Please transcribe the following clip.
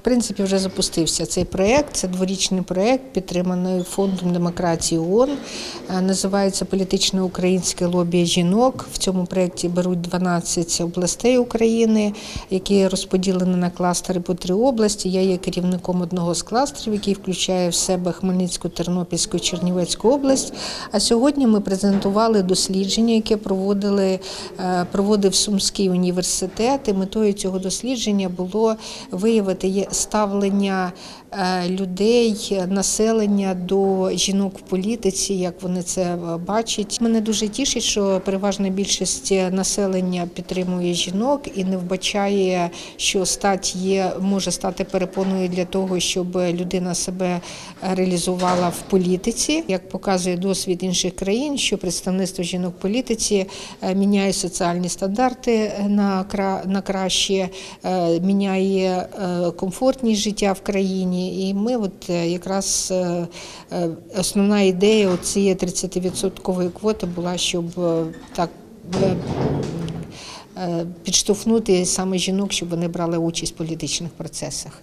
В принципі, вже запустився цей проєкт. Це дворічний проєкт, підтриманий фондом демократії ООН. Е, Називається Політичне українське лобі жінок. В цьому проєкті беруть 12 областей України, які розподілені на кластери по три області. Я є керівником одного з кластерів, який включає в себе Хмельницьку, Тернопільську, Чернівецьку область. А сьогодні ми презентували дослідження, яке проводили е, проводив Сумський університет. І метою цього дослідження було виявити ставлення е, людей, населення до жінок в політиці, як вони це е, бачать. Мене дуже тішить, що переважна більшість населення підтримує жінок і не вбачає, що стать є може стати перепоною для того, щоб людина себе реалізувала в політиці. Як показує досвід інших країн, що представництво жінок в політиці е, міняє соціальні стандарти на кра- на краще, міняє комфортність життя в країні. І ми, от е, якраз е, е, основна ідея цієї 30% квоти була, щоб так. Підштовхнути саме жінок, щоб вони брали участь в політичних процесах.